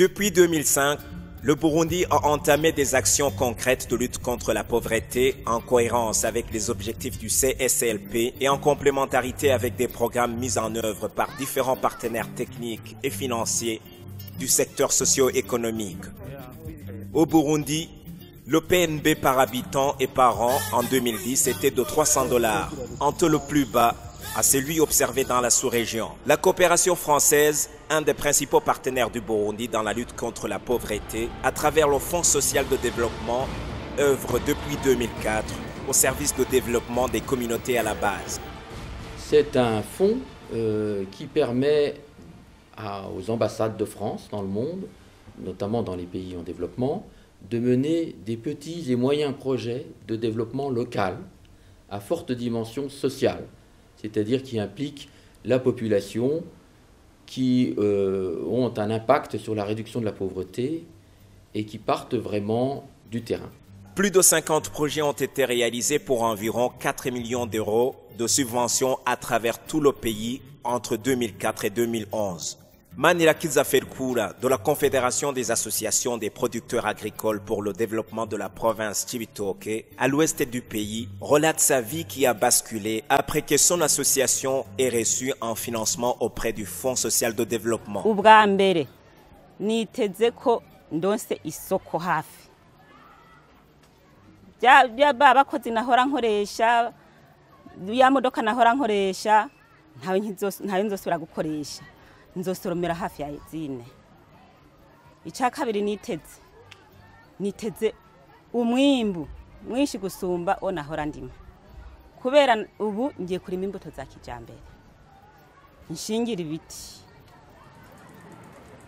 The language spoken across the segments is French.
Depuis 2005, le Burundi a entamé des actions concrètes de lutte contre la pauvreté en cohérence avec les objectifs du CSLP et en complémentarité avec des programmes mis en œuvre par différents partenaires techniques et financiers du secteur socio-économique. Au Burundi, le PNB par habitant et par an en 2010 était de 300 dollars, entre le plus bas à celui observé dans la sous-région. La coopération française, un des principaux partenaires du Burundi dans la lutte contre la pauvreté, à travers le Fonds social de développement, œuvre depuis 2004 au service de développement des communautés à la base. C'est un fonds euh, qui permet aux ambassades de France dans le monde, notamment dans les pays en développement, de mener des petits et moyens projets de développement local à forte dimension sociale c'est-à-dire qui impliquent la population, qui euh, ont un impact sur la réduction de la pauvreté et qui partent vraiment du terrain. Plus de 50 projets ont été réalisés pour environ 4 millions d'euros de subventions à travers tout le pays entre 2004 et 2011. Manila Kizaferkura de la Confédération des associations des producteurs agricoles pour le développement de la province Chibitoke, à l'ouest du pays, relate sa vie qui a basculé après que son association ait reçu un financement auprès du Fonds social de développement. Nzosoromera hafi ya ezine icya kabiri niteze. Niteze umwimbu mwinshi gusumba nahora ndimo kubera ubu ngiye kurima imbuto za kijyambere nshingira ibiti.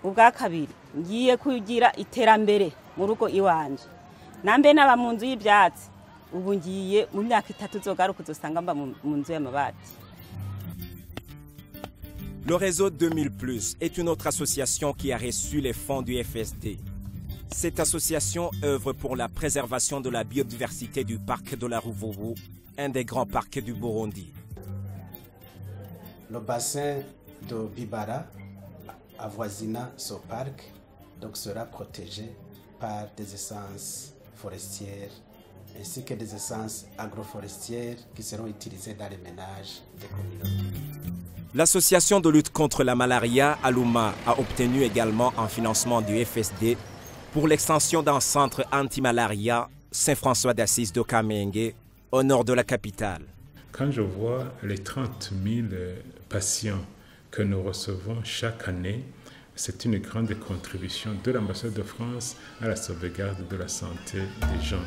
Ubwa kabiri ngiye kugira iterambere mu rugo iwanje. Nambe naba mu nzu y'ibyatsi ubu ngiye mu myaka itatu zogaruka uzosanga mba mu nzu y'amabati. Le réseau 2000 Plus est une autre association qui a reçu les fonds du FSD. Cette association œuvre pour la préservation de la biodiversité du parc de la Ruvubu, un des grands parcs du Burundi. Le bassin de Bibara, avoisinant ce parc, donc sera protégé par des essences forestières ainsi que des essences agroforestières qui seront utilisées dans les ménages des communautés. L'association de lutte contre la malaria, Aluma, a obtenu également un financement du FSD pour l'extension d'un centre anti-malaria Saint-François d'Assise de Kamenge, au nord de la capitale. Quand je vois les 30 000 patients que nous recevons chaque année, c'est une grande contribution de l'ambassade de France à la sauvegarde de la santé des gens.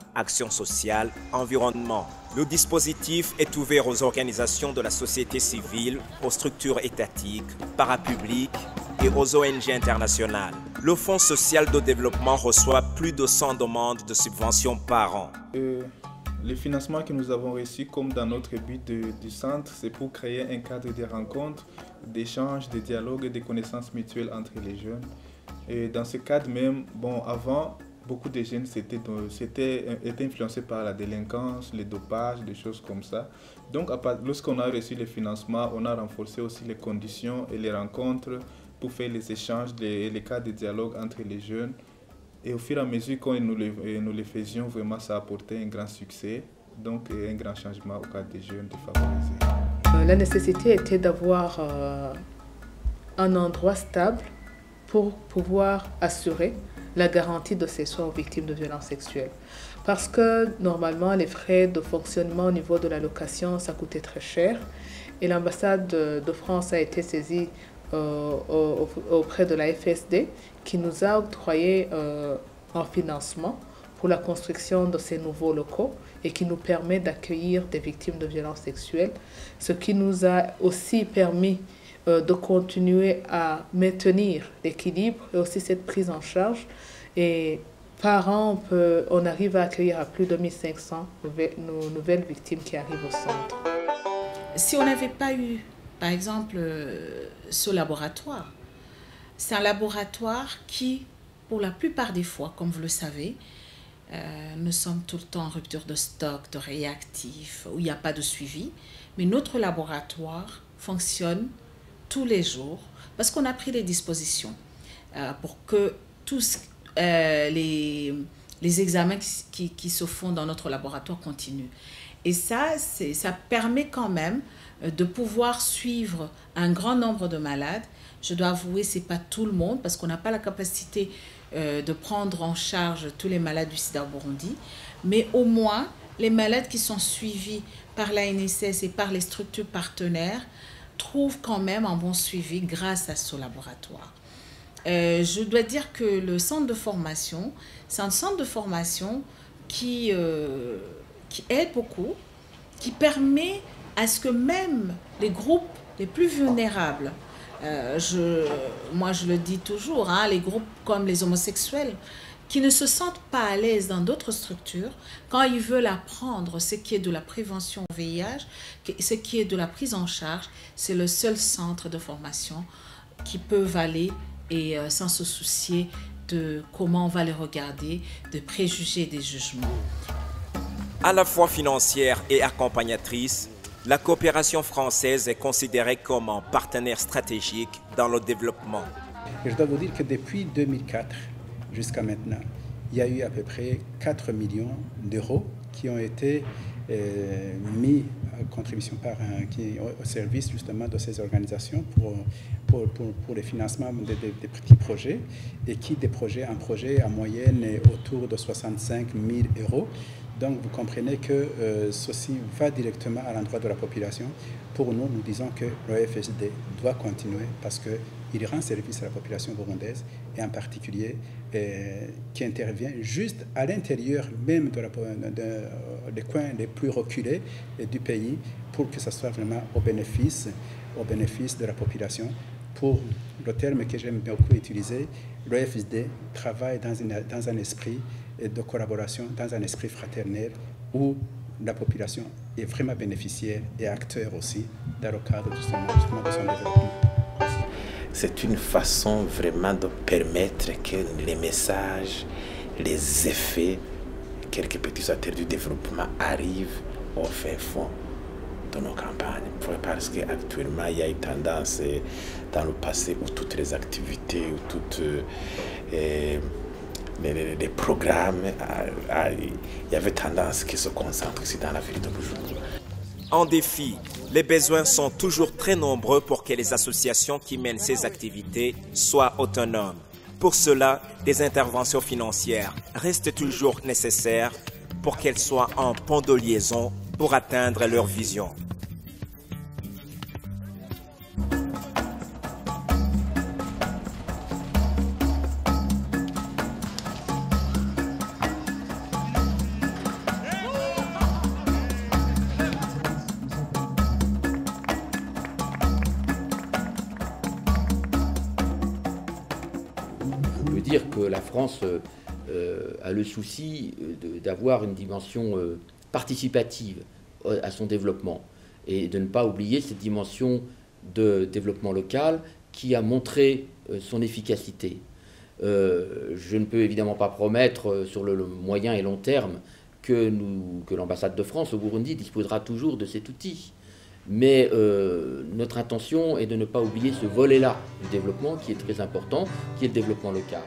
action sociale, environnement. Le dispositif est ouvert aux organisations de la société civile, aux structures étatiques, parapubliques et aux ONG internationales. Le Fonds social de développement reçoit plus de 100 demandes de subventions par an. Les financements que nous avons reçus, comme dans notre but de- du centre, c'est pour créer un cadre de rencontres, d'échanges, de dialogues et de connaissances mutuelles entre les jeunes. Et dans ce cadre même, bon, avant, beaucoup de jeunes euh, étaient influencés par la délinquance, le dopage, des choses comme ça. Donc, lorsqu'on a reçu les financements, on a renforcé aussi les conditions et les rencontres pour faire les échanges les- les cas de dialogue entre les jeunes. Et au fur et à mesure que nous les, nous les faisions, vraiment, ça a apporté un grand succès, donc un grand changement au cas des jeunes défavorisés. Euh, La nécessité était d'avoir euh, un endroit stable pour pouvoir assurer la garantie de ces soins aux victimes de violences sexuelles. Parce que normalement, les frais de fonctionnement au niveau de la location, ça coûtait très cher. Et l'ambassade de, France a été saisie euh, au- au- auprès de la FSD qui nous a octroyé euh, un financement pour la construction de ces nouveaux locaux et qui nous permet d'accueillir des victimes de violences sexuelles, ce qui nous a aussi permis de continuer à maintenir l'équilibre et aussi cette prise en charge. Et Par an, on, peut, on arrive à accueillir à plus de 1500 nouvelles, nouvelles victimes qui arrivent au centre. Si on n'avait pas eu, par exemple, euh, ce laboratoire, c'est un laboratoire qui, pour la plupart des fois, comme vous le savez, euh, nous sommes tout le temps en rupture de stock, de réactifs, où il n'y a pas de suivi. Mais notre laboratoire fonctionne tous les jours parce qu'on a pris des dispositions euh, pour que tous euh, les, les examens qui, qui, se font dans notre laboratoire continuent. Et ça, ça permet quand même de pouvoir suivre un grand nombre de malades. Je dois avouer, ce n'est pas tout le monde parce qu'on n'a pas la capacité euh, de prendre en charge tous les malades du sida au Burundi, mais au moins les malades qui sont suivis par la NSS et par les structures partenaires trouvent quand même un bon suivi grâce à ce laboratoire. Euh, je dois dire que le centre de formation, c'est un centre de formation qui, euh, qui aide beaucoup, qui permet à ce que même les groupes les plus vulnérables euh, je, moi, je le dis toujours, hein, les groupes comme les homosexuels qui ne se sentent pas à l'aise dans d'autres structures, quand ils veulent apprendre ce qui est de la prévention au VIH, ce qui est de la prise en charge, c'est le seul centre de formation qui peuvent aller et euh, sans se soucier de comment on va les regarder, de préjugés des jugements. À la fois financière et accompagnatrice, la coopération française est considérée comme un partenaire stratégique dans le développement. je dois vous dire que depuis 2004 jusqu'à maintenant, il y a eu à peu près 4 millions d'euros qui ont été euh, mis en contribution par au, service justement de ces organisations pour, pour, pour, pour le financement des, petits projets et qui des projets, un projet en moyenne est autour de 65 000 euros. Donc vous comprenez que euh, ceci va directement à l'endroit de la population. Pour nous, nous disons que l'OFSD doit continuer parce qu'il rend service à la population burundaise et en particulier euh, qui intervient juste à l'intérieur même de, la, des coins les plus reculés du pays pour que ce soit vraiment au bénéfice, au bénéfice de la population. Pour le terme que j'aime beaucoup utiliser, l'OFSD travaille dans, dans un esprit de collaboration dans un esprit fraternel où la population est vraiment bénéficiaire et acteur aussi dans le cadre son, de son développement. C'est une façon vraiment de permettre que les messages, les effets, quelques petits acteurs du développement arrivent au fin fond de nos campagnes. Parce qu'actuellement, il y a une tendance dans le passé où toutes les activités, où toutes... Euh, les, programmes, il y avait tendance se concentrent ici dans la ville de. En défi, les besoins sont toujours très nombreux pour que les associations qui mènent ces activités soient autonomes. Pour cela, des interventions financières restent toujours nécessaires pour qu'elles soient en pont de liaison pour atteindre leur vision. France euh, euh, a le souci euh, d'avoir une dimension participative à son développement et de ne pas oublier cette dimension de développement local qui a montré son efficacité. je ne peux évidemment pas promettre sur le, moyen et long terme que, que l'ambassade de France au Burundi disposera toujours de cet outil. Mais notre intention est de ne pas oublier ce volet-là du développement qui est très important, qui est le développement local.